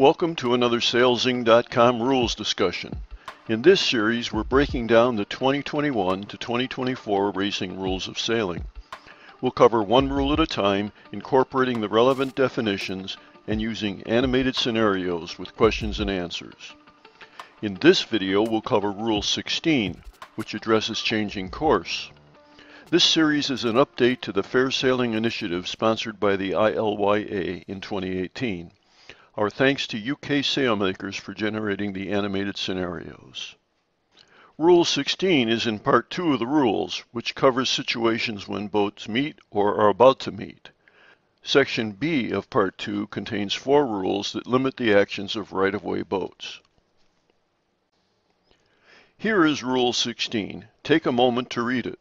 Welcome to another SailZing.com rules discussion. In this series, we're breaking down the 2021 to 2024 racing rules of sailing. We'll cover one rule at a time, incorporating the relevant definitions and using animated scenarios with questions and answers. In this video, we'll cover Rule 16, which addresses changing course. This series is an update to the Fair Sailing Initiative sponsored by the ILYA in 2018. Our thanks to UK sailmakers for generating the animated scenarios. Rule 16 is in part 2 of the rules, which covers situations when boats meet or are about to meet. Section B of part 2 contains four rules that limit the actions of right-of-way boats. Here is Rule 16. Take a moment to read it.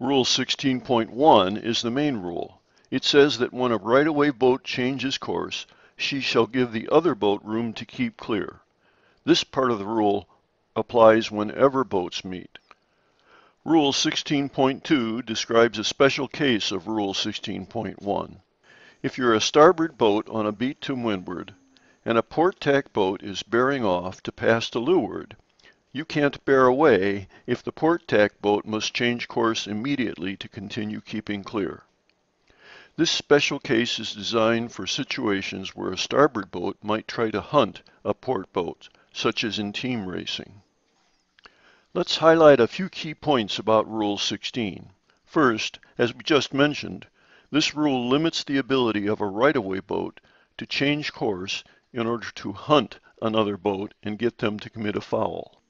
Rule 16.1 is the main rule. It says that when a right-of-way boat changes course, she shall give the other boat room to keep clear. This part of the rule applies whenever boats meet. Rule 16.2 describes a special case of Rule 16.1. If you're a starboard boat on a beat to windward, and a port tack boat is bearing off to pass to leeward, you can't bear away if the port tack boat must change course immediately to continue keeping clear. This special case is designed for situations where a starboard boat might try to hunt a port boat, such as in team racing. Let's highlight a few key points about Rule 16. First, as we just mentioned, this rule limits the ability of a right-of-way boat to change course in order to hunt another boat and get them to commit a foul.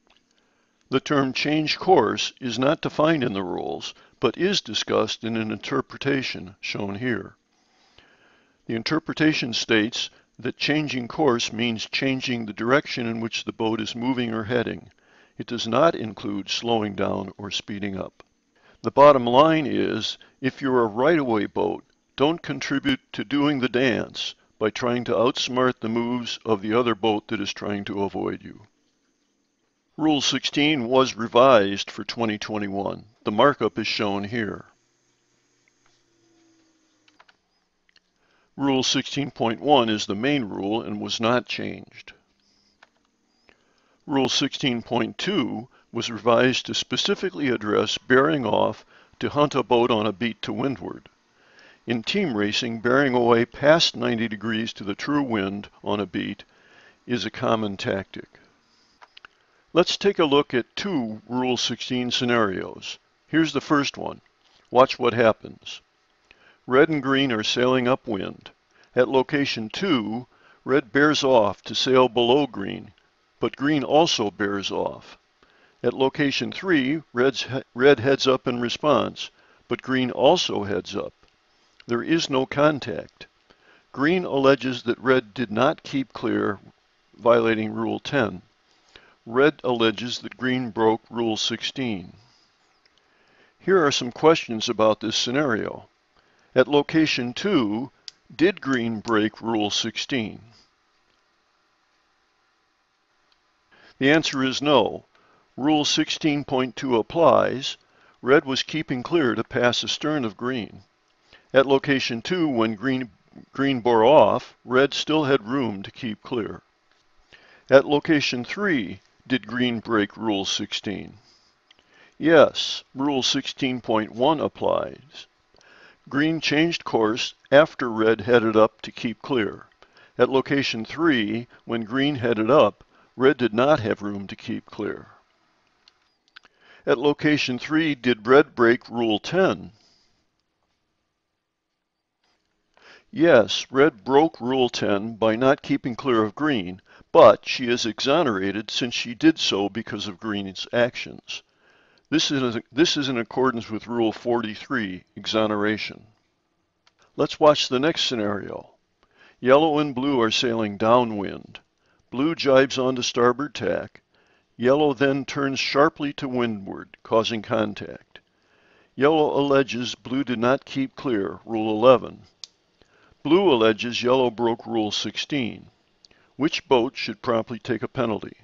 The term change course is not defined in the rules, but is discussed in an interpretation shown here. The interpretation states that changing course means changing the direction in which the boat is moving or heading. It does not include slowing down or speeding up. The bottom line is, if you're a right-of-way boat, don't contribute to doing the dance by trying to outsmart the moves of the other boat that is trying to avoid you. Rule 16 was revised for 2021. The markup is shown here. Rule 16.1 is the main rule and was not changed. Rule 16.2 was revised to specifically address bearing off to hunt a boat on a beat to windward. In team racing, bearing away past 90 degrees to the true wind on a beat is a common tactic. Let's take a look at two Rule 16 scenarios. Here's the first one. Watch what happens. Red and green are sailing upwind. At location 2, red bears off to sail below green, but green also bears off. At location 3, red's, red heads up in response, but green also heads up. There is no contact. Green alleges that red did not keep clear, violating Rule 10. Red alleges that Green broke Rule 16. Here are some questions about this scenario. At location 2, did Green break Rule 16? The answer is no. Rule 16.2 applies. Red was keeping clear to pass astern of Green. At location 2, when Green, green bore off, Red still had room to keep clear. At location 3, did Green break Rule 16? Yes, Rule 16.1 applies. Green changed course after Red headed up to keep clear. At location 3, when Green headed up, Red did not have room to keep clear. At location 3, did Red break Rule 10? Yes, Red broke Rule 10 by not keeping clear of Green, but she is exonerated since she did so because of Green's actions. This is, this is in accordance with Rule 43, exoneration. Let's watch the next scenario. Yellow and blue are sailing downwind. Blue jibes onto starboard tack. Yellow then turns sharply to windward, causing contact. Yellow alleges blue did not keep clear, Rule 11. Blue alleges yellow broke Rule 16. Which boat should promptly take a penalty?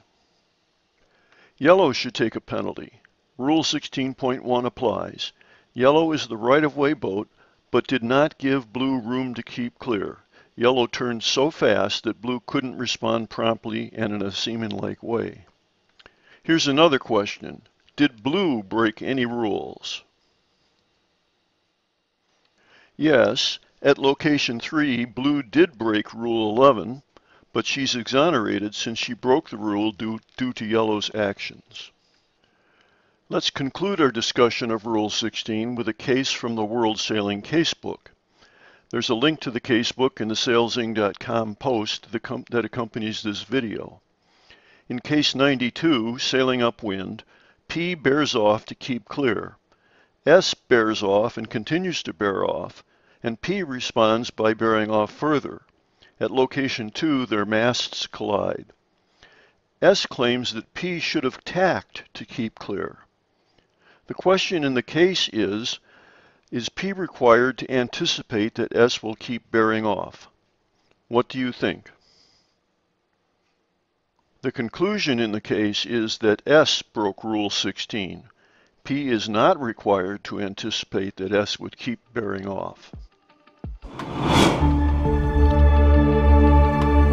Yellow should take a penalty. Rule 16.1 applies. Yellow is the right-of-way boat, but did not give blue room to keep clear. Yellow turned so fast that blue couldn't respond promptly and in a seaman-like way. Here's another question. Did blue break any rules? Yes, at location 3, blue did break rule 11, but she's exonerated since she broke the rule due, due to yellow's actions. Let's conclude our discussion of Rule 16 with a case from the World Sailing Casebook. There's a link to the casebook in the sailzing.com post that accompanies this video. In case 92, sailing upwind, P bears off to keep clear. S bears off and continues to bear off, and P responds by bearing off further. At location 2, their masts collide. S claims that P should have tacked to keep clear. The question in the case is, is P required to anticipate that S will keep bearing off? What do you think? The conclusion in the case is that S broke Rule 16. P is not required to anticipate that S would keep bearing off.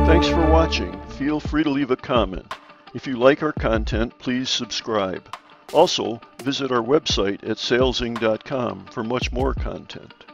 Thanks for watching. Feel free to leave a comment. If you like our content, please subscribe. Also, visit our website at sailzing.com for much more content.